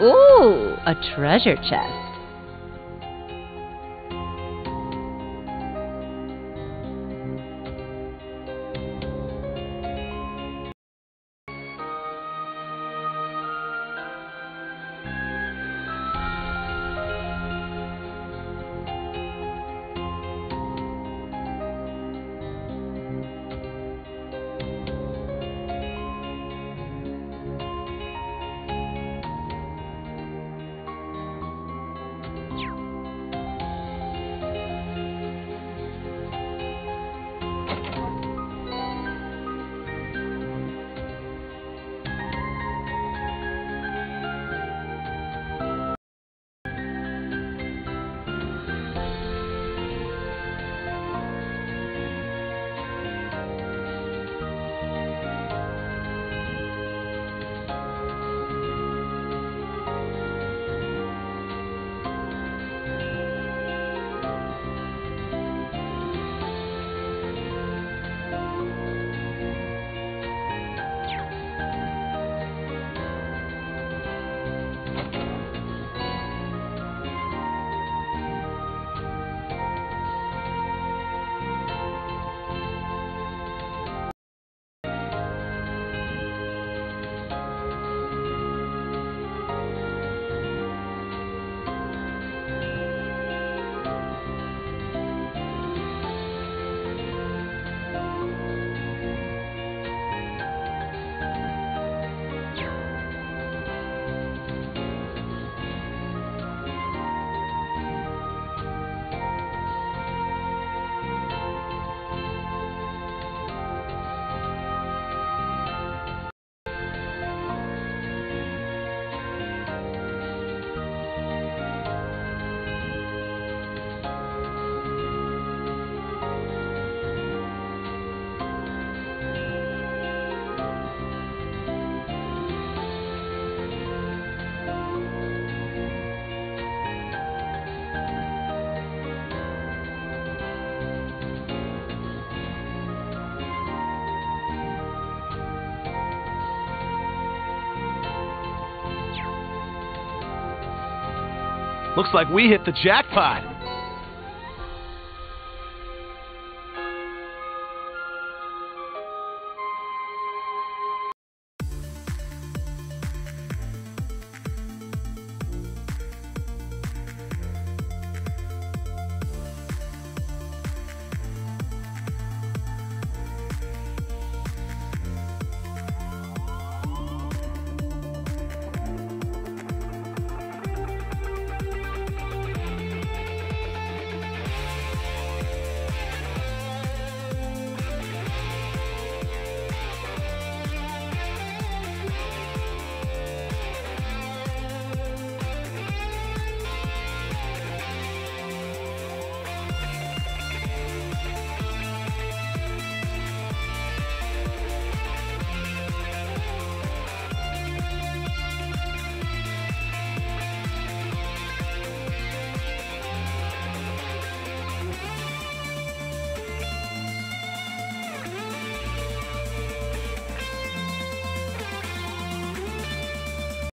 Ooh, a treasure chest. Looks like we hit the jackpot.